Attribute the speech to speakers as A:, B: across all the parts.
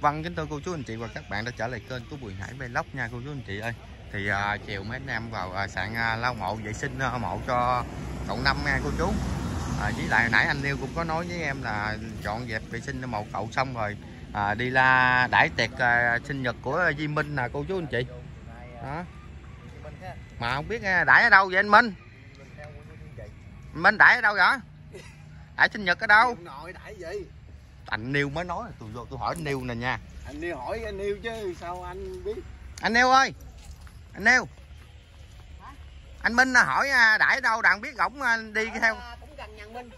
A: Vâng kính thưa cô chú anh chị và các bạn đã trở lại kênh của Bùi Hải Vlog nha cô chú anh chị ơi. Thì à, chiều mấy anh em vào à, sạn à, lau mộ vệ sinh à, mộ cho cậu năm nha cô chú. À, với lại nãy anh Liêu cũng có nói với em là dọn dẹp vệ sinh mộ cậu xong rồi à, đi la đãi tiệc à, sinh nhật của Di Minh nè cô chú anh chị. Đó. Mà không biết à, đãi ở đâu vậy anh Minh? Minh đãi ở đâu vậy? Đãi sinh nhật ở đâu?
B: Nội đãi gì?
A: Anh Niêu mới nói. Tôi vô tôi hỏi anh Niêu nè nha.
B: Anh yêu hỏi anh yêu chứ sao anh biết?
A: Anh Niêu ơi! Anh Niêu anh Minh à, hỏi à, đãi ở đâu? Đặng biết ổng đi theo.
C: À, cũng gần nhà Minh.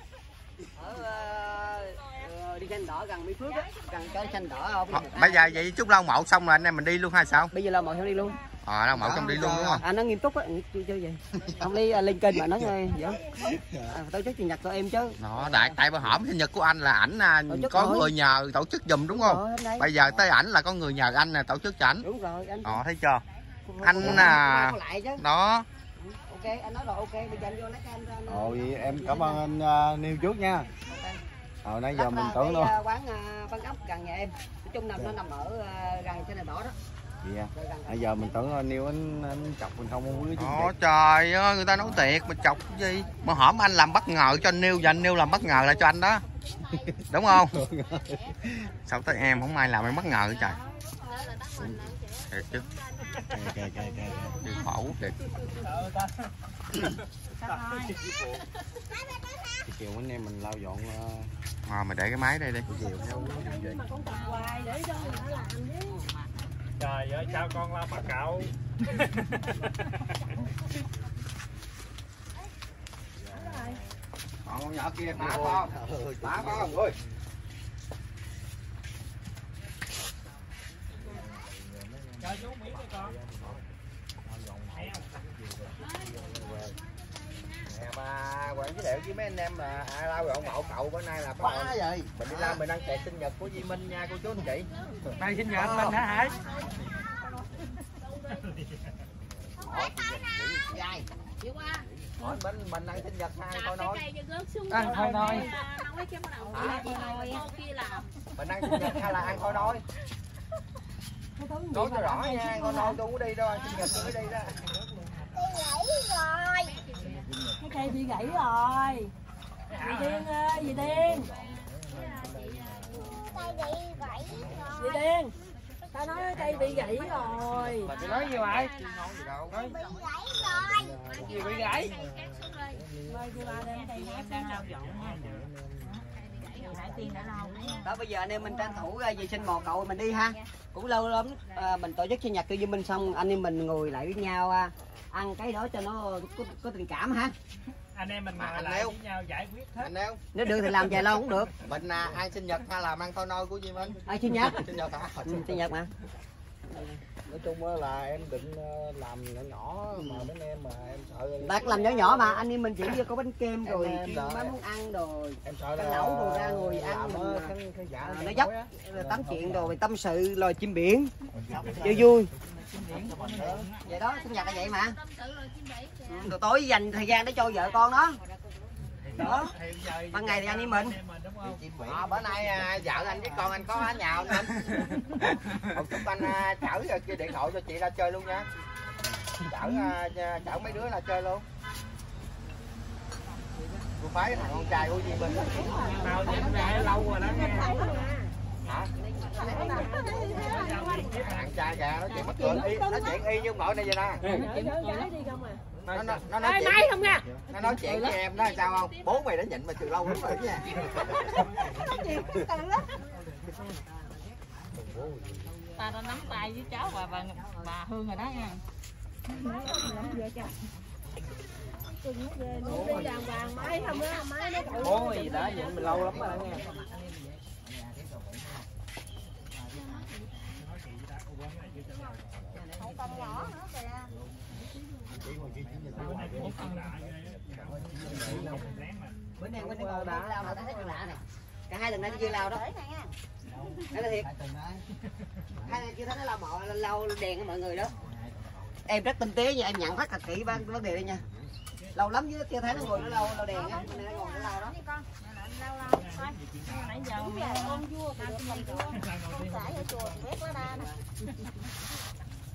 C: Ở ờ, đi xanh đỏ gần Mỹ Phước á. Gần cái xanh đỏ không
A: Ờ, bây giờ vậy chút lau mộ xong rồi anh em mình đi luôn hay sao?
C: Bây giờ là mọi theo đi luôn
A: ờ lau mộ xong đi luôn đúng không?
C: à nó nghiêm túc á ừ, chưa chưa vậy. Không đi à, lên kênh mà nói nghe vậy. À, tổ chức sinh nhật cho em chứ.
A: Nó tại tại bữa hổm sinh nhật của anh là ảnh à, có
C: rồi.
A: người nhờ tổ chức giùm đúng không?
C: Rồi, nay.
A: bây giờ tới ảnh là có người nhờ anh nè tổ chức cho ảnh.
C: Đúng rồi anh.
A: Ờ thấy chưa? Anh à- đó.
C: Ok anh nói rồi ok bây giờ anh vô lấy cái anh ra
B: ồ vậy em cảm ơn anh uh, Niêu trước nha.
C: Ok.
B: hồi nãy giờ
C: Lắp
B: mình
C: là
B: tưởng luôn
C: à, quán à, bánh ốc gần nhà em. Nói chung là nó nằm ở à, gần trên này đỏ đó
B: dạ
C: Rồi gần-
B: nãy giờ mình tưởng uh, Niêu anh, anh chọc mình không muốn chứ
A: Ồ trời ơi người ta nói tiệc mà chọc gì? Mà hổm anh làm bất ngờ cho anh Niêu và anh Niêu làm bất ngờ lại cho anh đó. Đúng không? Sao tới em không ai làm em bất ngờ hết trời? Thiệt chứ
B: kệ kệ kệ kệ
A: Chịu khổ thiệt
B: chiều anh em mình lau dọn
A: à, mày để cái máy đây đi.
B: Chiều theo vậy
D: Trời ơi sao con la bà cậu
A: còn con nhỏ kia phá con. phá con. ơi.
D: Trời chú Mỹ cho con
A: nè bà quản giới thiệu với mấy anh em là ai lau dọn mộ cậu bữa nay là
B: quá vậy.
A: Mình đi làm mình đăng ký sinh nhật của Di Minh nha cô chú anh chị.
D: Nay sinh nhật anh hả Hải?
A: Hỏi mình mình đăng sinh nhật hai coi nói.
D: Ăn thôi nói.
A: mình đăng sinh nhật hay là ăn coi nói. Nói cho rõ nha con nói tôi đi đâu ăn sinh nhật tôi mới đi đó.
E: Cái cây bị gãy rồi. Dì điên ơi dì điên. Dì điên tao nói cây bị gãy rồi.
D: Bà chị nói gì vậy?
A: Nói gì đâu
D: Gì bị gãy.
E: Mời chị bà đem cây
D: Em
C: đó bây giờ anh em mình tranh thủ ra vệ sinh mồ cậu mình đi ha. Cũng lâu lắm à, mình tổ chức sinh nhật cho Duy Minh xong anh em mình ngồi lại với nhau à, ăn cái đó cho nó có, có tình cảm ha.
D: Anh em mình
A: À,
D: ngồi
A: anh
D: lại với nhau giải quyết hết.
A: Anh em
C: nếu được thì làm vài lâu cũng được.
A: Mình à, ăn sinh nhật hay là ăn coi nói của Di Minh.
C: Ai sinh nhật?
A: Sinh nhật hả?
C: Ừ, sinh nhật mà
B: nói chung là em định ờ, làm nhỏ nhỏ mà đến em mà em sợ
C: đặt làm nhỏ nhỏ mà anh em mình chỉ có bánh kem rồi
B: Em- em
C: mấy món ăn rồi
B: em sợ là
C: lẩu đồ ra ngồi ăn.
B: làm
C: mình
B: giả
C: à, nó dốc tám chuyện rồi tâm sự loài chim biển. Chơi vui. Vậy đó sinh nhật là vậy mà. Rồi tối dành thời gian để cho vợ con đó đó ban ngày thì anh em mình
D: anh
A: à, bữa nay à, vợ anh với con anh có ở nhà không anh một chút anh à, chở kia điện thoại cho chị ra chơi luôn nha chở à, chở mấy đứa ra chơi luôn cô phái thằng con trai của Minh đó.
D: Nào nhìn về lâu rồi đó nghe
A: hả thằng trai kìa nói chuyện mắc cười y nói chuyện y như nội này vậy nè
E: không
A: nó, nó, nó nói chuyện.
E: không nha
A: nó nói chuyện với em đó là sao không? Bố mày đã nhịn mà từ lâu lắm rồi đó nha.
F: Ta đã nắm tay với cháu và bà, bà Hương rồi đó nha.
E: Không nó
D: Bố gì đã vậy mình lâu lắm rồi đó nghe
C: bữa nay bữa nay ngồi đã lao là thấy lạ này cả hai lần nay chưa lao đó. Đấy là thiệt. Hai lần chưa thấy nó lao mọ lao đèn mọi người đó. Em rất tinh tế nha em nhận rất là kỹ vấn đề đây nha. Lâu lắm chứ chưa thấy nó ngồi nó lao lao đèn á nó ngồi nó lao đó.
F: Nãy giờ con vua cái gì
E: rải ở chùa bét lá đa nè.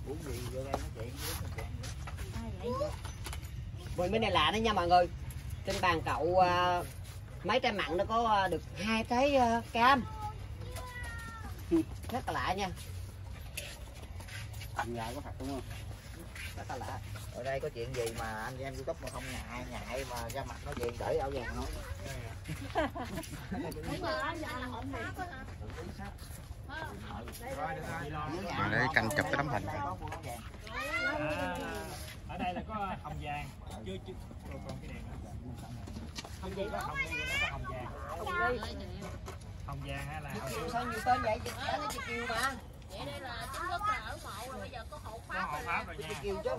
B: Uống gì vô đây nói chuyện
C: Vườn bên này lạ đó nha mọi người. Trên bàn cậu à, mấy trái mặn nó có à, được hai trái à, cam. Rất là lạ nha.
B: Nhà có thật đúng không?
C: Rất là lạ.
B: Ở đây có chuyện gì mà anh em youtube mà không ngại ngại mà ra mặt nói chuyện để áo vàng nói
A: mà để canh chụp cái tấm hình
D: ở đây là có hồng vàng. Chưa chưa. Còn còn cái đèn nữa. Hồng gì có hồng nó có hồng vàng. Hồng vàng hay là hồng
C: Sao nhiều tên vậy? Chị Kiều chị Kiều mà.
F: Vậy đây là chính thức là ở mộ rồi bây giờ có hộ
D: có
F: pháp
D: rồi nha.
C: Kiều chứ.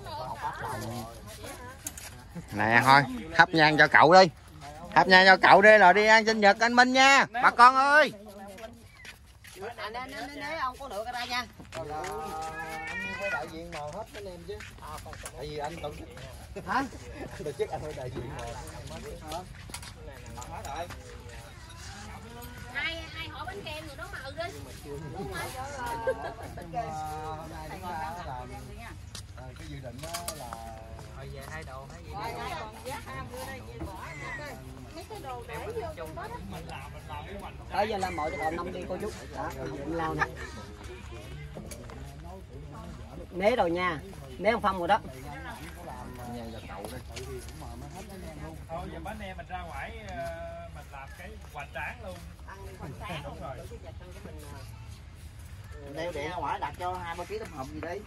A: Nè thôi thắp nhang cho cậu đi. Thắp nhang cho cậu đi rồi đi ăn sinh nhật anh minh nha. Bà con ơi.
C: Nè, nè, nè, nè, ông có được ra nha.
B: Anh phải đại diện màu hết anh em chứ. Tại vì anh tổ chức
C: Hả?
B: tổ chức anh phải đại diện màu.
F: Ai ai hỏi bánh kem rồi đó mà ừ đi đúng rồi.
B: Hôm nay chúng ta làm ờ, cái dự định đó là
D: thôi về hai đồ hay gì
E: mấy cái đồ để vô trong đó
D: mình làm mình làm cái hoành.
C: Tới giờ làm mộ cho cậu năm đi cô chú Đó, lao nè Né rồi nha. Né ông Phong rồi đó.
D: Thôi giờ bánh em mình ra ngoài mình làm cái hoành tráng luôn đúng rồi
B: đeo ngoài đặt cho hai ba ký tấm hồng gì đi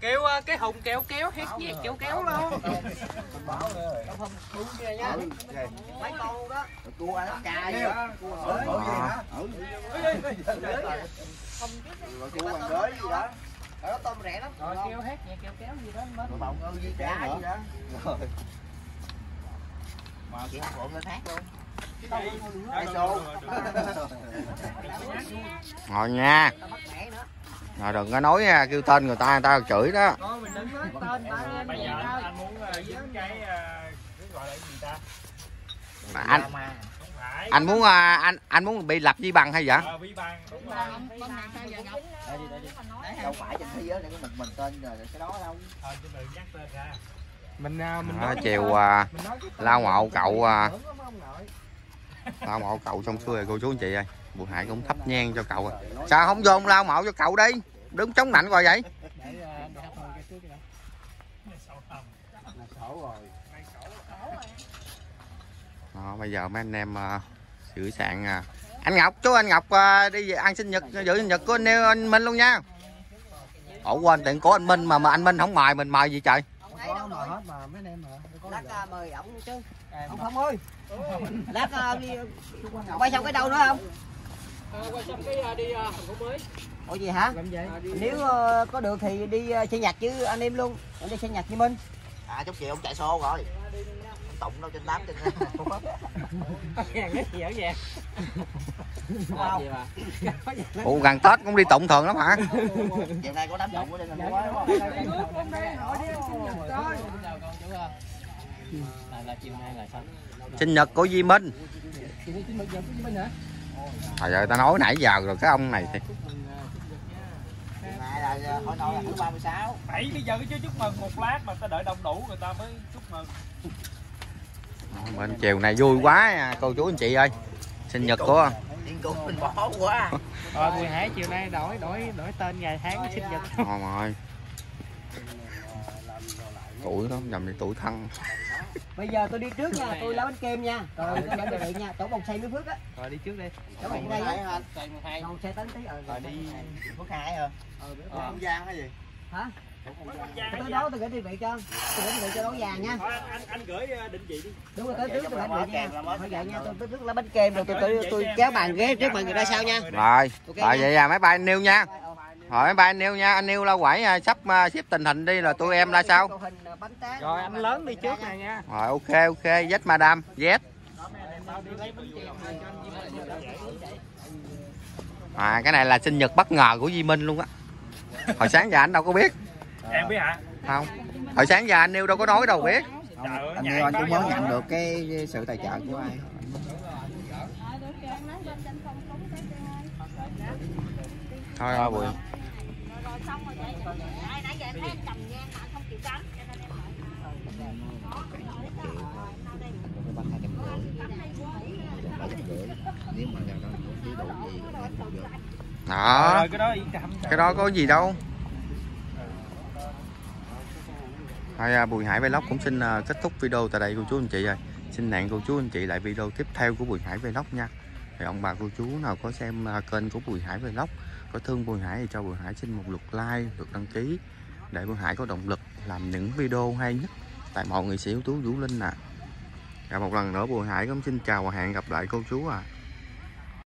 D: kêu ờ, cái hùng kéo kéo hết nhiệt kéo kéo luôn.
B: Mình báo nữa
C: Ông Phong đúng kia nha
B: ừ okay.
C: Mấy con đó.
B: Cua ăn cà gì đó. cua ở gì hả ừ rồi cua bằng đới gì đó
C: Ở đó tôm rẻ lắm.
D: Rồi kéo hết nhiệt kéo kéo gì đó mới
B: rồi bọng ơi với trẻ nữa. rồi. Mà chị hát lộn lên hát luôn.
A: Ngồi nha. Rồi đừng có nói nha, kêu tên người ta người ta chửi đó.
D: Bây giờ anh, muốn ờ, dính cái cái gọi là gì ta?
A: mà anh
D: Không phải.
A: anh muốn à, anh anh muốn bị lập vi bằng hay vậy?
D: Ờ, vi bằng. Đúng rồi.
F: bên này sao giờ ngọc
B: đây đi đây đi. Đâu phải trên thi á để có một mình tên rồi cái đó đâu.
D: Thôi chứ đừng nhắc tên ra.
B: mình
A: chiều à,
B: mình nói cái
A: lao mộ cậu à,
B: ông
A: lao mộ cậu xong xuôi rồi cô chú anh chị ơi. Bùi hải cũng thắp nhang cho cậu à. Sao không vô lao mộ cho cậu đi? Đứng chống nạnh coi vậy.
D: Sầu tầm.
B: là sổ rồi
D: Ngay sổ.
A: Đó, bây giờ mấy anh em à, sửa sạn à. anh ngọc chú anh ngọc à, đi về ăn sinh nhật dự sinh nhật của anh, Nêu- anh minh luôn nha ủa quên tiện của anh minh mà mà anh minh không mời mình mời gì trời
B: có
C: đâu
B: mà
C: rồi
B: hết mà mấy anh em mà
C: Lát à, mời ổng chứ
B: đâu.
C: Ông Phong ơi Lát à, đi Quay xong cái đâu nữa không?
D: Quay xong cái đi thành phố mới.
C: Ủa gì hả?
B: làm vậy
C: Nếu ờ, có được thì đi ờ, sinh nhật chứ anh em luôn Em đi sinh nhật với Minh
B: à chút chiều ông chạy xô rồi tụng đâu trên tám trên
D: Vàng cái gì ở.
C: Wow.
A: ủa gần tết cũng đi tụng thường lắm hả
B: chiều nay có đám tụng ở đây mới đúng không
A: sinh nhật của Di Minh Trời ơi, ta nói nãy giờ rồi cái ông này thì
B: là hồi nội là thứ 36
D: Bảy bây giờ chứ chúc mừng một lát mà ta đợi đông đủ người ta mới chúc mừng.
A: Bên chiều này vui quá nha, cô chú anh chị ơi sinh nhật của
B: điên cuồng mình bỏ quá
D: Rồi Bùi Hải chiều nay đổi đổi đổi tên ngày tháng sinh nhật.
A: Ôi ơi. Tuổi đó nhầm đi tuổi thân.
C: Bây giờ tôi đi trước nha, tôi lấy bánh kem nha. Rồi tôi dẫn điện nha, chỗ bông xây nước phước á.
D: Rồi đi trước đi.
C: Chỗ bông xây
B: thấy
C: á. Còn xe tấn tí ờ
B: rồi đi. phước hai hả? Không gian hay gì?
C: Hả? Tới đó tôi gửi định vị cho Tôi gửi định vị cho đấu vàng nha.
D: Thôi anh, anh, gửi ờ, định vị đi.
C: Đúng rồi tới trước tôi gửi định vị nha. Thôi vậy nha, tôi tới trước lấy bánh kem rồi tôi tôi, tôi kéo bàn ghế trước mọi người ra sao nha.
A: Rồi rồi vậy à mấy ba anh nêu nha. Rồi mấy ba anh nêu nha anh nêu la quẩy à, sắp uh, xếp tình hình đi là tụi em ra sao
C: tét.
D: Rồi anh lớn đi trước này nha.
A: rồi ok ok Z madam Z à cái này là sinh nhật bất ngờ của Di Minh luôn á. Hồi sáng giờ anh đâu có biết
D: Em biết hả?
A: không. Hồi sáng giờ anh nêu đâu có nói đâu biết.
D: Ơi,
B: anh Nêu anh cũng mới nhận được cái sự tài trợ của ai?
A: Thôi à,
F: không
B: mà nào đó. không
A: cái đó có gì đâu Thôi à, Bùi Hải Vlog cũng xin à, kết thúc video tại đây cô chú anh chị ơi. Xin hẹn cô chú anh chị lại video tiếp theo của Bùi Hải Vlog nha. Thì ông bà cô chú nào có xem à, kênh của Bùi Hải Vlog Có thương Bùi Hải thì cho Bùi Hải xin một lượt like, lượt đăng ký Để Bùi Hải có động lực làm những video hay nhất Tại mọi người sĩ ưu tú Vũ Linh nè. Và một lần nữa Bùi Hải cũng xin chào và hẹn gặp lại cô chú à.